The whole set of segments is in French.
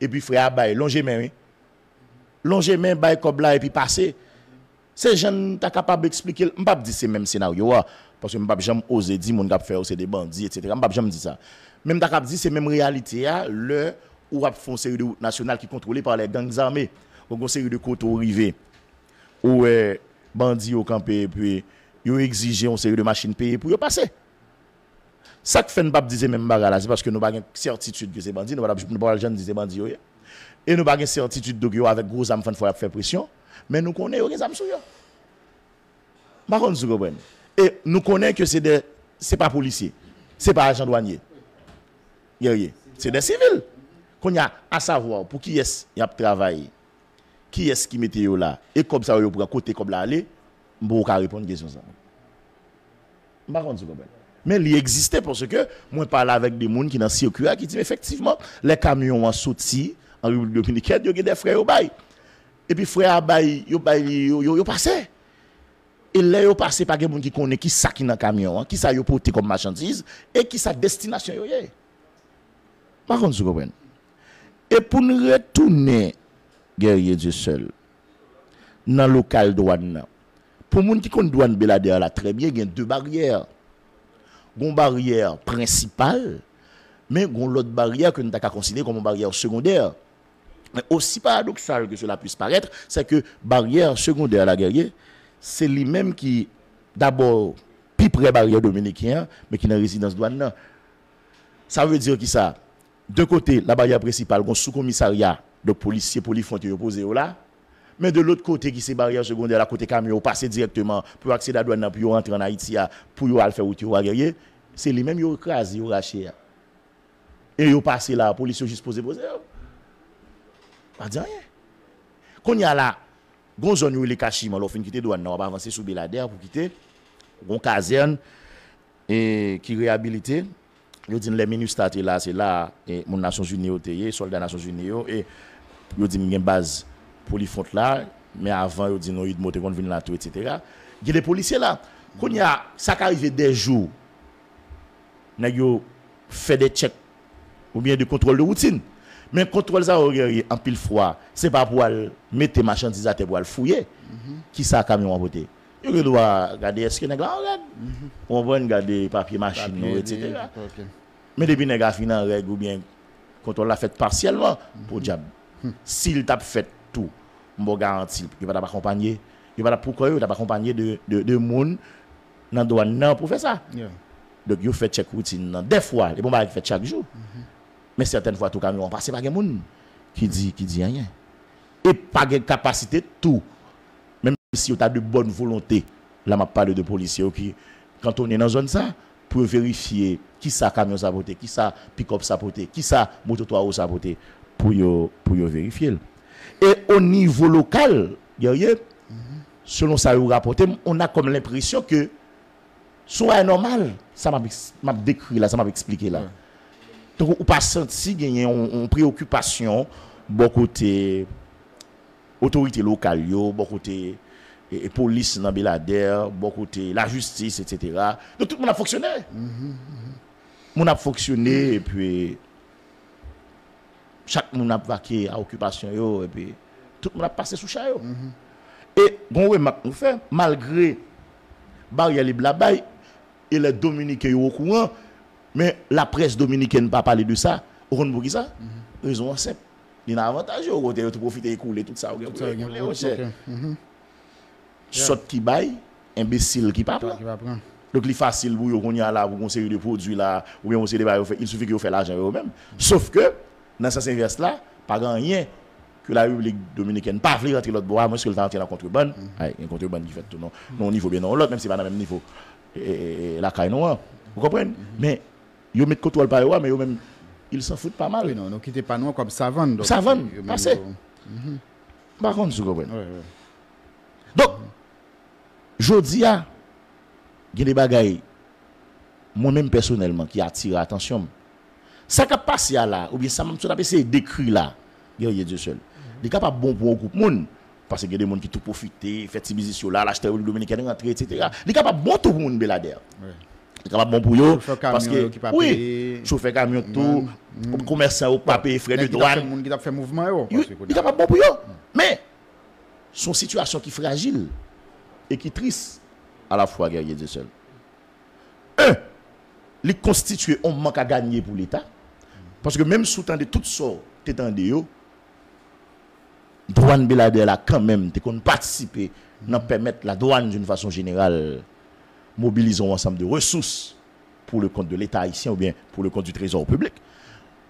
et puis frère bay longer main longer main bay comme et puis passer ces jeunes t'as capable d'expliquer. M'pas dire c'est même scénario hein, parce que m'pas jamais oser dire mon cap faire c'est des bandits etc. m'pas jamais dire ça. Même t'as capable dire c'est même réalité hein, le ou a font série de routes nationales qui contrôlées par les gangs armés. Ou une série de côtes rivés où euh, bandits au campé et puis ils exigé une série de machines payées pour y passer ça que fait nous pas dire même bagarre là c'est parce que nous pas certitude que c'est bandits nous pas nous pas gens dire bandits et nous pas certitude donc avec gros âmes faut faire pression. Mais nous connaissons les âmes sur yo. Par contre vous et nous connaissons que c'est des c'est pas policier c'est pas agent douanier. C'est des civils. Qu'on a à savoir pour qui est-ce y a travaillé. Qui est-ce qui mettait là. Et comme ça yo pour côté comme là aller m'bo ka répondre question par contre vous mais il existait parce que moi parle avec des gens qui dans circuit qui disent effectivement les camions ont sorti en République dominicaine, il y a des frères au bail. Et puis frères bail, yo bail yo yo passé. Et là yo passé par des gens qui connaissent qui ça qui dans camion, hein, qui ça yo porté comme marchandise et qui sa destination. Par contre, vous comprenez. Et pour nous retourner guerrier Dieu seul dans le local douane pour les gens qui connaissent douane Belader là très bien, il y a deux barrières une barrière principale, mais il y a l'autre barrière que nous avons considérée comme une barrière secondaire. Mais aussi paradoxal que cela puisse paraître, c'est que barrière secondaire la guerrier, c'est lui-même qui, d'abord, plus près barrière dominicaine, mais qui est dans résidence douane. Ça veut dire que ça, de côté, la barrière principale, un sous-commissariat de policiers, policiers opposés là, mais de l'autre côté, qui c'est barrière secondaire, la côté camion, passer directement pour accéder à la douane, pour rentrer en Haïti, pour aller faire route, c'est les mêmes qui écrasé, qui raché. Et ils passé là, la police juste posé, posé. Pas dire rien. Quand il y a là, gon zone où les cachiments, l'on fin quitter douane, on va avancer sous Belader pour quitter, gon caserne et qui réhabilité. Yo dit les ministres là, c'est là, et mon Nations Unies, soldats Nations Unies, et yo dit une base pour les fonds là, mais avant, ils dit non, ils montent qu'on là, tout, etc. Il y a des policiers là. Quand il y a, ça arrive des jours, ils fait des checks ou bien des contrôles de routine. Mais contrôle ça en pile froid, c'est pas pour mettre des marchandises à pour fouiller. Qui ça camion en beauté. Il doit regarder est-ce que les gars regardent. On va regarder papier machine, etc. Mais depuis les gars finissent en règle ou bien contrôle l'a fait partiellement pour diable. S'il t'a fait tout, je garantis qu'il va t'accompagner. Il va pourquoi il va accompagner de de de monde dans douane pour faire ça. Donc il fait check routine des fois, les bon il fait chaque jour. Mais certaines fois tout camion passe par des monde qui dit qui dit rien. Et pas de capacité tout. Même si tu as de bonne volonté, là m'a parlé de policiers qui quand on est dans zone ça pour vérifier qui ça camion saboté, qui ça pick-up saboté, qui ça moto toit saboté pour yo, pour yo vérifier. Et au niveau local, guerrier, mm -hmm. selon ça, vous rapportez, on a comme l'impression que soit normal, ça m'a décrit là, ça m'a expliqué là. Mm -hmm. Donc, on pas senti gagner une préoccupation, bon côté autorité locale, bon côté et, et police dans Belader, bon côté la justice, etc. Donc, tout le monde a fonctionné. Mm-hmm. Mm -hmm. On a fonctionné et puis chaque monde a vaqué à occupation yo et puis tout le monde a passé sous chat yo. Mm Et bon nous fait malgré barrière les blabay et les dominicains au courant mais la presse dominicaine pas parler de ça. Vous comprenez ça? Mm -hmm. Raison simple. Il y a un avantage au côté de profiter écouler tout ça. Tout ça, mhm. Sot qui baille, imbécile qui parle. Donc, il est facile pour vous, y a là, pour une série de produits là, ou bien on série de il suffit que vous fassiez l'argent eux-mêmes. Sauf que, dans ce sens là, pas rien que la République dominicaine pas voulu rentrer l'autre bois, moi, ce que le temps la contrebande, il y a une contrebande qui fait tout non, non niveau bien non l'autre, même si pas dans le même niveau. La caille noire. Vous comprenez? Mais, ils mettent contrôle par eux, mais ils même, ils s'en foutent pas mal. Oui, non, donc ils pas noir comme savane. Savane, passé. Par contre, vous comprenez? Donc, je dis à, il y a des bagailles, moi-même personnellement, qui attirent l'attention. Ça qui a passé là, ou bien ça m'a essayé d'écrire là, il y a Dieu seul. Il est capable bon pour un groupe de monde. Parce qu'il y a des gens qui tout profité, fait ces musiques là, l'acheter le dominicain rentrer, etc. Il est capable bon tout pour le monde belader. Il est capable bon pour eux. Parce que, oui, chauffeur camion tout, Ou commerçant ou pas payer frais de douane. moun ki t'a fait mouvement yo. Il est capable bon pour eux. Mais, son situation qui est fragile et qui est triste, à la fois guerrier Dieu seul. Un, il constitue un manque à gagner pour l'État. Parce que même sous temps de toutes sortes, t'étendez yo, douane Belader là quand même, participer, dans permettre la douane d'une façon générale, mobilisons ensemble de ressources pour le compte de l'État haïtien ou bien pour le compte du trésor public.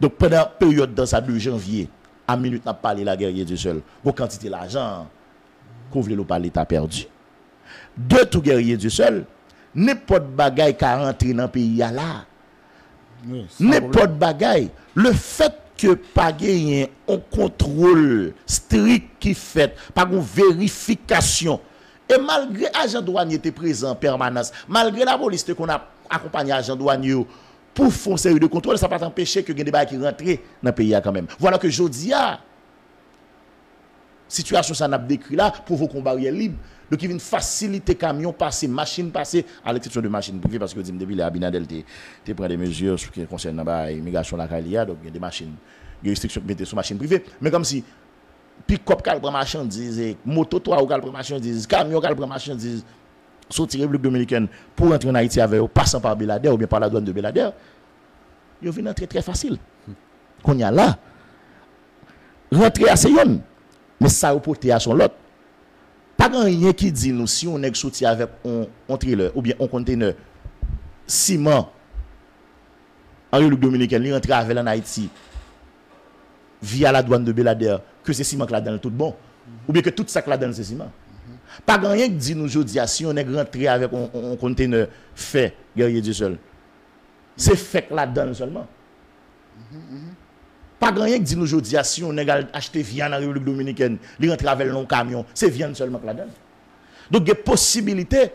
Donc pendant la période dans ça de janvier, à minute n'a parlé la guerrier du seul, vos quantité d'argent qu'on voulait par l'État perdu. De tout guerrier du seul, n'importe bagaille qui rentre dans le pays là, Oui, n'importe bagaille, le fait que pas gagner un contrôle strict qui fait, pas une vérification. Et malgré agent douanier était présent en permanence, malgré la police qu'on a accompagné agent douanier pour faire une série de contrôles, ça ne pas empêcher que des qui rentrent dans le pays quand même. Voilà que je dis situation ça n'a décrit là pour vos combats libres. Donc, il vient faciliter camion passer, machine passer, à l'exception de machines privées, parce que depuis les Abinadel, tu prends des mesures sur qui concernent l'immigration la Calia, donc il y a des machines, des restrictions qui sur machines privées. Mais comme si, pick-up qui prend marchandises, moto toi ou qui prend marchandises, camion qui prend marchandises, sortir République Dominicaine pour entrer en Haïti avec eux, passant par Belader ou bien par la douane de Belader, ils viennent entrer très facile. Qu'on y a là, rentrer assez yon, mais ça au porter à son lot. pas grand rien qui dit nous si on est sorti avec un, un trailer ou bien un conteneur ciment en République dominicaine, il rentre avec en Haïti via la douane de Belader que c'est ciment que la donne tout bon ou bien que tout ça que la donne c'est ciment. Pas grand rien qui dit nous aujourd'hui si on est rentré avec un, un conteneur fait guerrier du seul. C'est fait que la donne seulement. Mm -hmm, mm -hmm. Pas grand rien qui dit nous aujourd'hui si on est acheté viande en République Dominicaine, il rentre avec un camion, c'est viande seulement que la donne. Donc il y a possibilité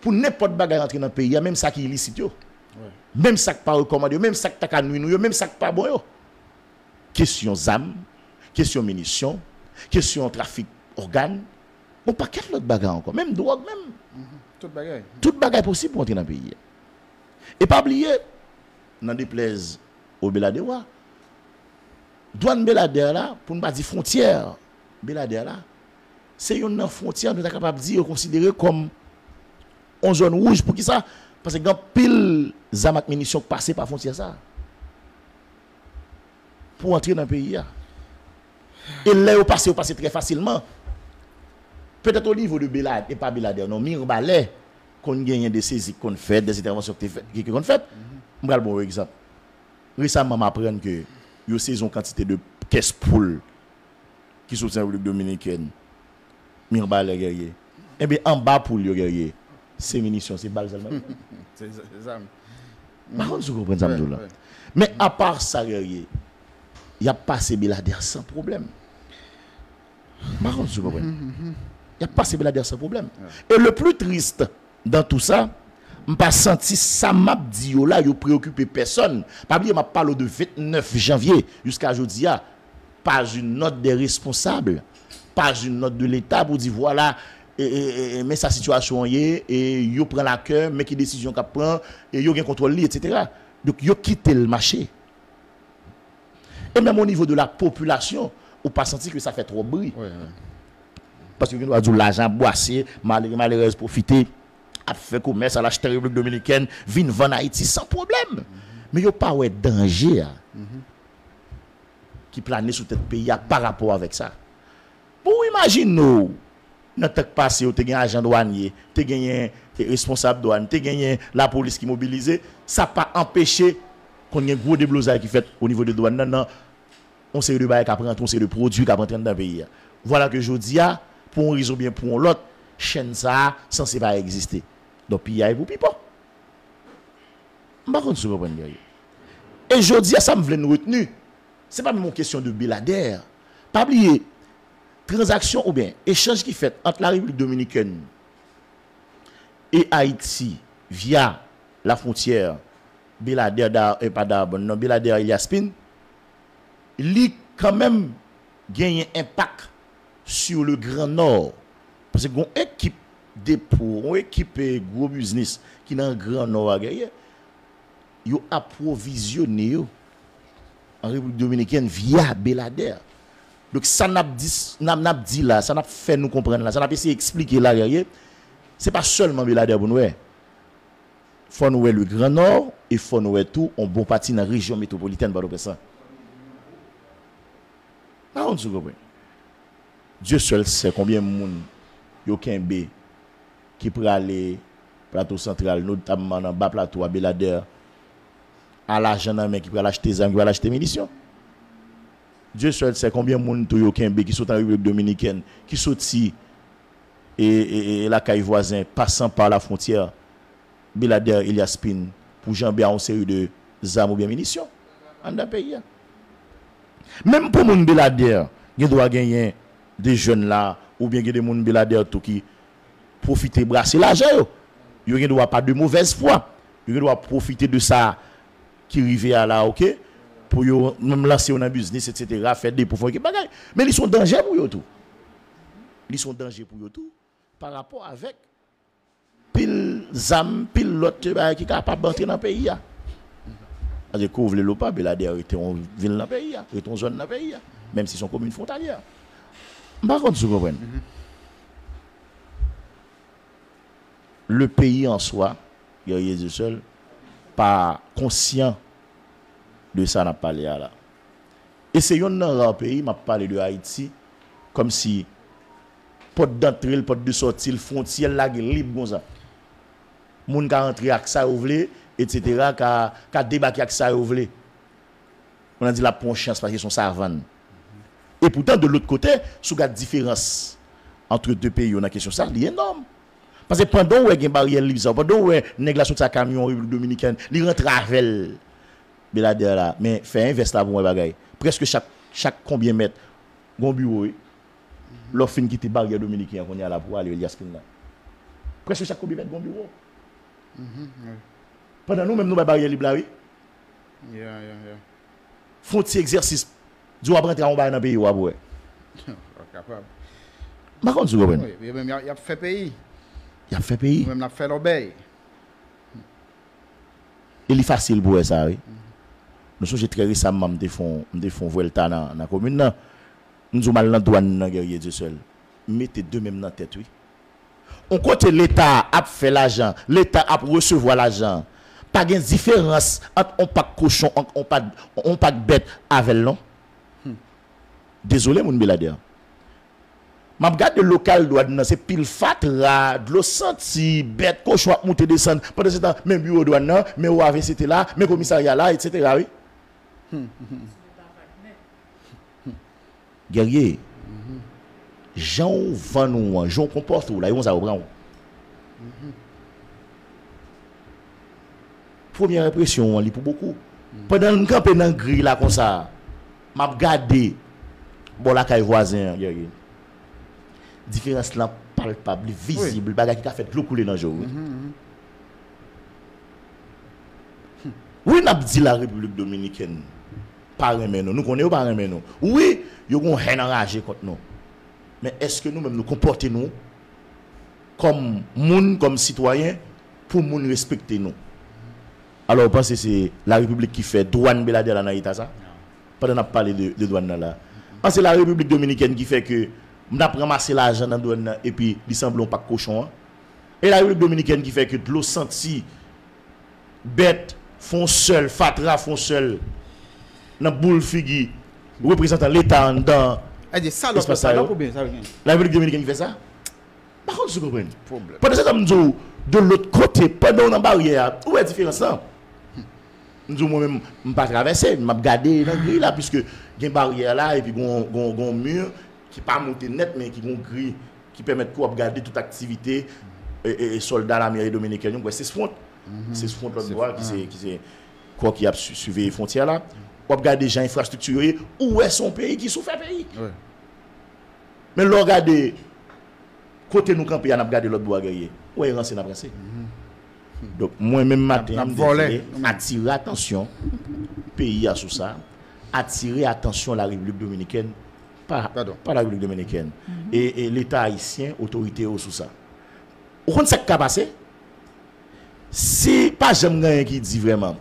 pour n'importe bagarre rentrer dans le pays, même ça qui est illicite. Même ça qui pas recommandé, même ça qui nous, yo, même ça qui pas bon yo. Question ZAM, question munitions, question trafic organes, bon paquet l'autre bagarre encore, même drogue même Tout bagaille. toute bagaille possible pour entrer dans le pays. Et pas oublier, dans des plaises au Beladewa, douane Belader là, pour ne pas dire frontière, Belader là, c'est une frontière, nous sommes capables de dire, considérer comme une zone rouge. Pour qui ça? Parce que quand pile zamak munitions passent par frontière ça, pour entrer dans le pays. là. Et là, vous passez, vous passez très facilement. Peut-être au niveau de Belad, et pas Belader, non, Mirbalais, qu'on gagne des saisies qu'on fait, des interventions qu'on fait. Je vais bon exemple. Récemment, m'apprendre que il y a une saison quantité de caisse poule qui sont en République Dominicaine. Mirbalais guerrier. Eh bien, en bas pour le guerrier, c'est munitions, c'est balles seulement. C'est ça. Par contre, vous comprenez ça, là. Mais à part ça, guerrier, il y a passé Belader sans problème. Par contre, vous comprenez. Il y a passé Belader sans problème. Et le plus triste dans tout ça, pas senti ça m'a dit yo là yo préoccupé personne pas oublier m'a parlé de 29 janvier jusqu'à aujourd'hui pas une note des responsables pas une note de l'État pour dire voilà et, et, et, mais sa situation est et yo prend la cœur mais qui décision qu'a prend et yo gain contrôle etc. donc yo quitté le marché et même au niveau de la population ou pas senti que ça fait trop bruit ouais, ouais. parce que nous avons l'argent boissé malheureusement profiter a fait commerce à l'acheter République Dominicaine, vin vendre Haïti sans problème. Mais il n'y a pas de danger hein, qui plane sous tête pays par rapport avec ça. Bon, imagine nous, dans le temps passé, tu as un agent douanier, tu as un responsable douane, tu as la police qui mobilisée, ça n'a pas empêché qu'on ait un gros déblosage qui fait au niveau de douane. Non, non, on sait de bail qui prend, on sait de produits qui prend dans. Voilà que je dis, ah, pour une raison bien pour l'autre, chaîne ça, censé pas exister. Donc, puis, il y a pour pipo. Je ne sais pas. Et je dis, ça me voulait nous retenir. Ce n'est pas une question de Bilader. Pas oublier, transaction ou bien échange qui fait entre la République dominicaine et Haïti via la frontière Belader, et pas d'Arbonne, non, Belader et Yaspin, il quand même gagne un impact sur le Grand Nord. Parce que une équipe dépôt, une équipe eh, gros business qui dans Grand Nord à gagner, yo approvisionné en République Dominicaine via Belader. Donc ça n'a n'a dit là, ça n'a fait nous comprendre là, ça n'a essayé d'expliquer là derrière. C'est pas seulement Belader pour nous. Faut nous le Grand Nord et faut nous tout en bon parti dans la région métropolitaine de contre, vous comprenez. Dieu seul sait combien de monde yo kembe qui pour aller plateau central notamment dans bas plateau à Belader à l'argent dans qui pour acheter des armes, qui pour acheter munitions. Dieu seul sait combien de monde qui sont en République dominicaine qui sorti et, et, et la caille voisin passant par la frontière Belader Elias Pin pour jamber en série de armes ou bien munitions en pays. Même pour moun Belader, il doit gagner des jeunes là ou bien des moun Belader qui profiter brasser l'argent yo. Ne doit pas de mauvaise foi. Yo doit profiter de ça qui rive à là OK? Pour yo même lancer un business etc. faire des bagay. Mais ils sont danger pour yo tout. Ils sont danger pour yo tout par rapport avec pile zam pile l'autre bagay qui capable d'entrer dans le pays. Parce que couvre le pas Belader était en ville dans le pays était en zone dans le pays même si sont communes frontalières. Par contre, vous comprenez? Le pays en soi, il y a Dieu seul, pas conscient de ça n'a parlé là. Et c'est un dans pays, m'a parlé de Haïti comme si porte d'entrée, porte de sortie, frontière là libre comme ça. Moun ka rentre avec ça ou etc. ka ka débarquer avec ça ou. On a dit la chance parce qu'ils sont savants. Et pourtant de l'autre côté, sous la différence entre deux pays, on a question ça, il est énorme. Parce que mm-hmm, pendant que y a une barrière libre, pendant que y a sa camion République Dominicaine, il rentre avec Belader là. Mais fait un veste pour moi bagaille. Presque chaque, chaque combien de mètres, gon bureau, l'offre qui était barrière dominicaine, qu'on y a là pour aller Elias Kinna. Presque chaque combien de mètres, gon bureau. Pendant nous, même nous, barrière libre là, oui. Yeah, yeah, yeah. Font petit exercice. Du à rentrer en bas dans le pays, ou à Par contre, vous comprenez. Il y a fait pays. y ap fè peyi. Mwen ap fè l'obey. E li fasil bouè sa, oui. Mm -hmm. Nou souje tre resamman mde fon, mde fon vwelta nan, nan komune nan. Mdou mal nan douan nan gerye di sel. Mete de mèm nan tèt, oui. On kote l'Etat ap fè l'ajan, l'Etat ap recevwa l'ajan. Pa gen diferans ant on pak koshon, on pak bet avèl, non? Hmm. Dezolé moun belader. Mab gade lokal do adnan se pil fatra, dlo santi, bet, koshwa, mouti desan. Pwede se tan, men bureau do adnan, men wave sete la, men komisarya la, etc. Oui? Hmm, hmm, hmm. Gerye, jan van nou an, jan kompost ou la, yon sa ou bran ou. Premier impresyon an li pou boku. Pwede an kampen nan gri la kon sa, mab gade, bon la kay voisin, gerye. Différence là palpable, visible, bagage qui a fait l'eau couler dans le jour. Oui, n'a dit la République dominicaine pas nous, nous connaissons pas nous. Oui, gon haine enragé contre nous. Mais est-ce que nous-mêmes nous comportons nous comme moun, comme citoyens, pour moun respecter nous? Alors, vous pensez que c'est la République qui fait douane Belader dans l'État ça? Pendant qu'on parlé de, de douane là. Parce que c'est la République dominicaine qui fait que m'a ramassé l'argent dans douane et puis il semble pas cochon. Et la République dominicaine qui fait que l'eau senti bête font seul fatra font seul dans boule figui représentant l'état dans oh. la République dominicaine qui fait ça. Par contre, vous comprenez. Pendant ce temps, de l'autre côté, pendant la barrière, où est la différence là? Nous moi-même, je ne pas traverser, je vais garder la grille là, puisque il y a une barrière là, et puis il y a un mur, ki pa monte net men ki gon gri, ki pemet kou ap gade tout aktivite e, e, e soldat la meri dominiken yon, wè se sfront. Mm -hmm. Se sfront lòk doa ki se, ki se kwa ki ap su, suve frontiya la. Wap gade jan infrastrukture, ou wè son peyi ki soufe peyi. Ouais. Men lò gade, kote nou kanpe yan ap gade lòk doa geye, wè yon ranse nan pranse. Mm -hmm. Donc moi même matin, attirer attention pays à sous ça, attirer attention la République dominicaine pas, Pardon. pas la République dominicaine, et, et l'État haïtien, autorité au sous ça. Vous comprenez ce qui a passé? Si, pas jamais qui dit vraiment,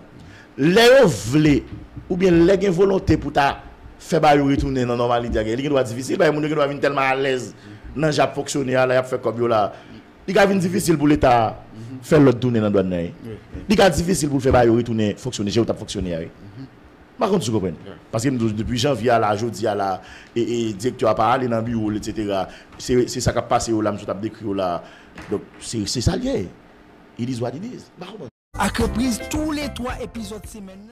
les voulez ou bien lè gen volonté pour ta faire retourner dans normalité il gen doit difficile ba moun gen doit venir tellement à l'aise dans jap fonctionner là y a fait comme yo là il vinn difficile pour l'état faire l'autre tourner dans douane nan il ga difficile pour faire retourner fonctionner j'ai fonctionner oui. Par contre, tu comprends Parce que depuis janvier à la, jeudi à la, et, et directeur a parlé dans le bureau, etc. C'est c'est ça qui a passé au là, monsieur t'a décrit au là. Donc, c'est ça lié. Ils disent what ils disent. Bah, reprise tous les trois épisodes semaine.